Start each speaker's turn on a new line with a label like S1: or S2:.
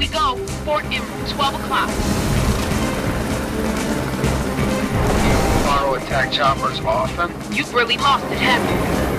S1: We go. Fort Emerald, 12 o'clock.
S2: Borrow attack choppers often?
S1: You've really lost it, haven't you?